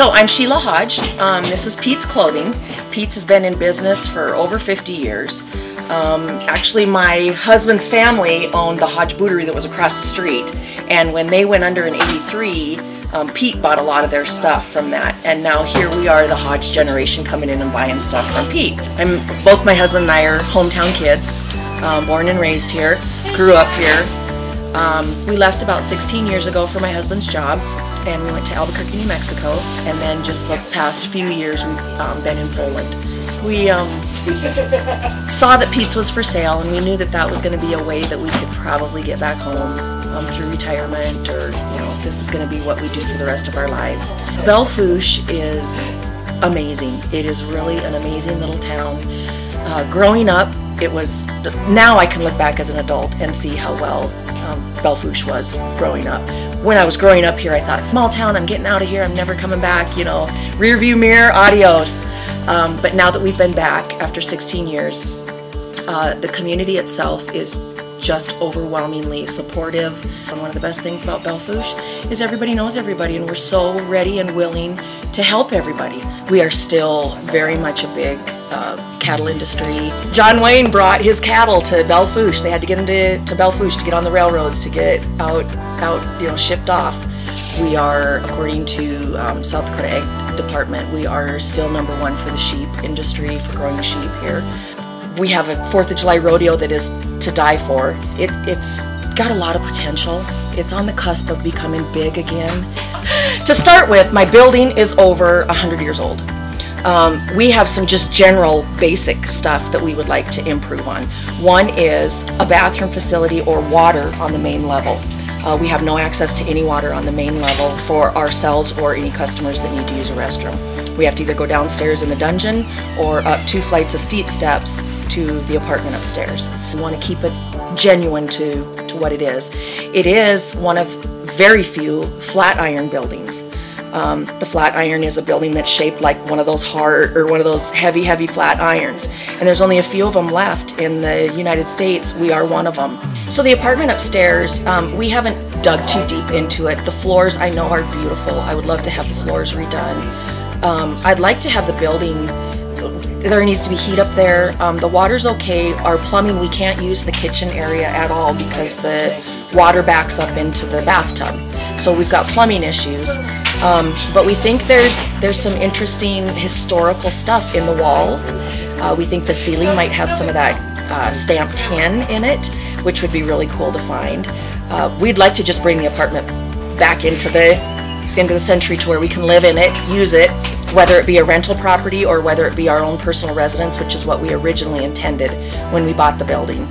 So I'm Sheila Hodge. Um, this is Pete's Clothing. Pete's has been in business for over 50 years. Um, actually, my husband's family owned the Hodge Bootery that was across the street, and when they went under in '83, um, Pete bought a lot of their stuff from that, and now here we are, the Hodge generation, coming in and buying stuff from Pete. I'm both my husband and I are hometown kids, um, born and raised here, grew up here. Um, we left about 16 years ago for my husband's job, and we went to Albuquerque, New Mexico, and then just the past few years we've um, been in Poland. We um, saw that Pete's was for sale, and we knew that that was going to be a way that we could probably get back home um, through retirement, or you know, this is going to be what we do for the rest of our lives. Belle Fourche is amazing. It is really an amazing little town. Uh, growing up, it was now I can look back as an adult and see how well um, Belle Fourche was growing up. When I was growing up here, I thought, small town, I'm getting out of here, I'm never coming back, you know, rear view mirror, adios. Um, but now that we've been back after 16 years, uh, the community itself is just overwhelmingly supportive. And one of the best things about Belle Fourche is everybody knows everybody and we're so ready and willing to help everybody. We are still very much a big uh, cattle industry. John Wayne brought his cattle to Belle Fourche. They had to get into to Belle Fourche to get on the railroads to get out, out, you know, shipped off. We are, according to um, South Dakota Ag Department, we are still number one for the sheep industry, for growing sheep here. We have a 4th of July rodeo that is to die for. It, it's got a lot of potential. It's on the cusp of becoming big again. To start with, my building is over 100 years old. Um, we have some just general basic stuff that we would like to improve on. One is a bathroom facility or water on the main level. Uh, we have no access to any water on the main level for ourselves or any customers that need to use a restroom. We have to either go downstairs in the dungeon or up two flights of steep steps to the apartment upstairs. We want to keep it genuine to, to what it is. It is one of very few flat iron buildings. Um, the flat iron is a building that's shaped like one of those hard or one of those heavy, heavy flat irons. And there's only a few of them left in the United States. We are one of them. So the apartment upstairs, um, we haven't dug too deep into it. The floors I know are beautiful. I would love to have the floors redone. Um, I'd like to have the building there needs to be heat up there. Um, the water's okay. Our plumbing, we can't use the kitchen area at all because the water backs up into the bathtub. So we've got plumbing issues. Um, but we think there's there's some interesting historical stuff in the walls. Uh, we think the ceiling might have some of that uh, stamped tin in it, which would be really cool to find. Uh, we'd like to just bring the apartment back into the into the century to where we can live in it, use it, whether it be a rental property or whether it be our own personal residence, which is what we originally intended when we bought the building.